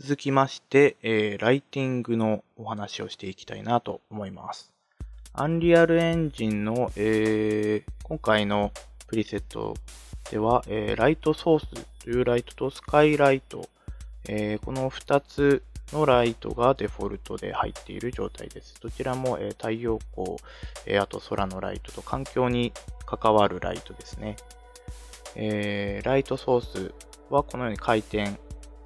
続きまして、えーライティングのお話をしていきたいなと思います。アンリアルエンジンの、えー今回のプリセットでは、えーライトソースというライトとスカイライト、えーこの2つのライトがデフォルトで入っている状態です。どちらも、えー太陽光、えーあと空のライトと環境に関わるライトですね。えーライトソースはこのように回転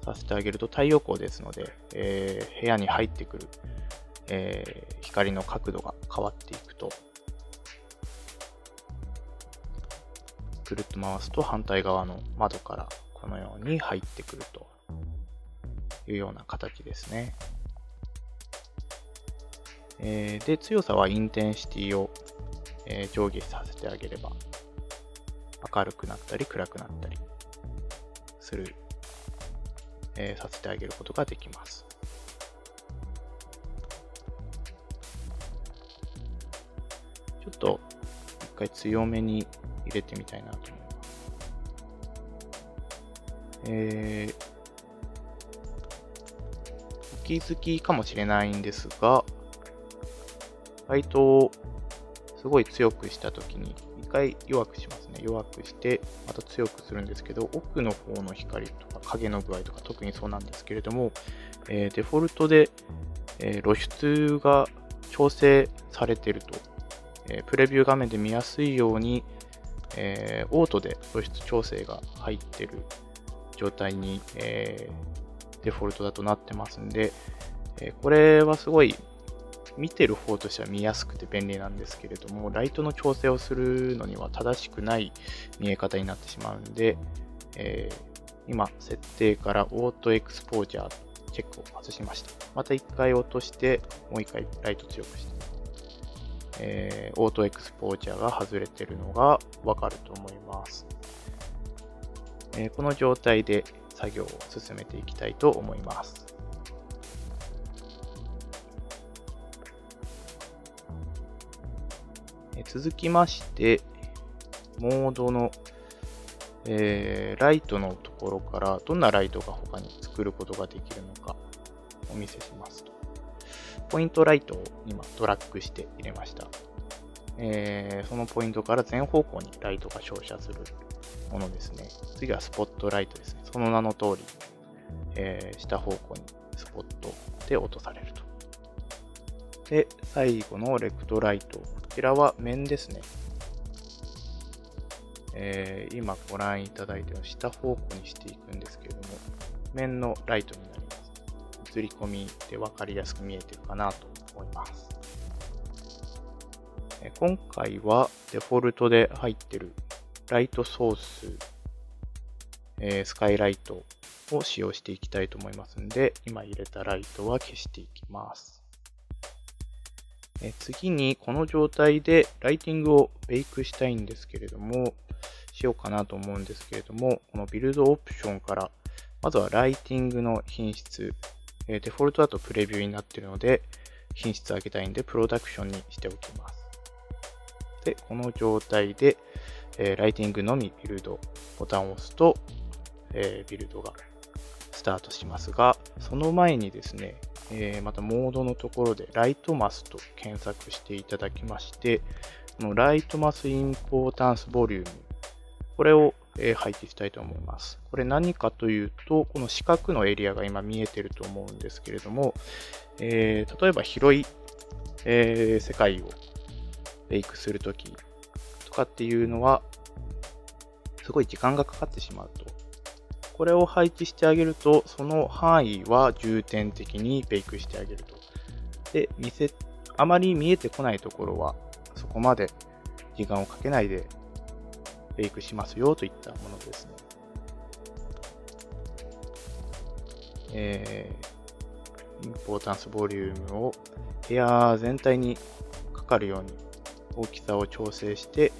させてあげると太陽光ですので、えー部屋に入ってくる、えー光の角度が変わっていくと、くるっと回すと反対側の窓からこのように入ってくるというような形ですね。えーで、強さはインテンシティを、えー上下させてあげれば明るくなったり暗くなったりするえーさせてあげることができます。ちょっと一回強めに入れてみたいなと思います。えー、お気づきかもしれないんですが、ライトをすごい強くしたときに、一回弱くしますね。弱くして、また強くするんですけど、奥の方の光とか影の具合とか特にそうなんですけれども、えーデフォルトで、えー露出が調整されていると、えープレビュー画面で見やすいように、えオートで露出調整が入っている状態に、えデフォルトだとなってますんで、えこれはすごい見てる方としては見やすくて便利なんですけれども、ライトの調整をするのには正しくない見え方になってしまうんで、えー今、設定からオートエクスポージャーチェックを外しました。また一回落として、もう一回ライト強くして、えーオートエクスポージャーが外れてるのがわかると思います。えーこの状態で作業を進めていきたいと思います。続きまして、モードの、えーライトのところからどんなライトが他に作ることができるのかお見せしますと。ポイントライトを今ドラッグして入れました。えーそのポイントから全方向にライトが照射するものですね。次はスポットライトですね。その名の通り、えー下方向にスポットで落とされると。で、最後のレクトライト。こちらは面ですね。えー今ご覧いただいている下方向にしていくんですけれども、面のライトになります。映り込みで分かりやすく見えてるかなと思います。えー今回はデフォルトで入ってるライトソース、えースカイライトを使用していきたいと思いますんで、今入れたライトは消していきます。え次にこの状態でライティングをベイクしたいんですけれども、しようかなと思うんですけれども、このビルドオプションから、まずはライティングの品質、えデフォルトだとプレビューになっているので、品質上げたいんで、プロダクションにしておきます。で、この状態で、えライティングのみビルドボタンを押すと、えビルドがスタートしますが、その前にですね、えーまたモードのところでライトマスと検索していただきまして、このライトマスインポータンスボリューム、これを、えー配置したいと思います。これ何かというと、この四角のエリアが今見えてると思うんですけれども、えー例えば広い、え世界をベイクするときとかっていうのは、すごい時間がかかってしまうと。これを配置してあげると、その範囲は重点的にベイクしてあげると。で、見せ、あまり見えてこないところは、そこまで時間をかけないでベイクしますよといったものですね。えー、インポータンスボリュームを部屋全体にかかるように大きさを調整して、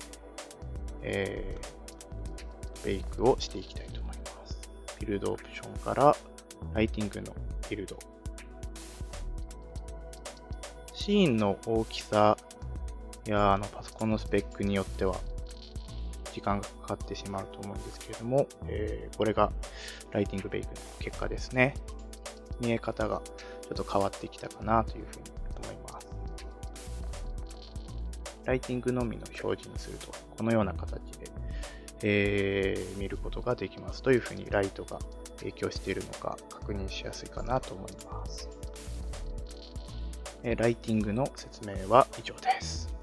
えー、ベイクをしていきたいと思います。ビルドオプションからライティングのビルド。シーンの大きさやあのパソコンのスペックによっては時間がかかってしまうと思うんですけれども、えーこれがライティングベイクの結果ですね。見え方がちょっと変わってきたかなというふうに思います。ライティングのみの表示にすると、このような形で、えー、見ることができます。どういうふうにライトが影響しているのか確認しやすいかなと思います。えライティングの説明は以上です。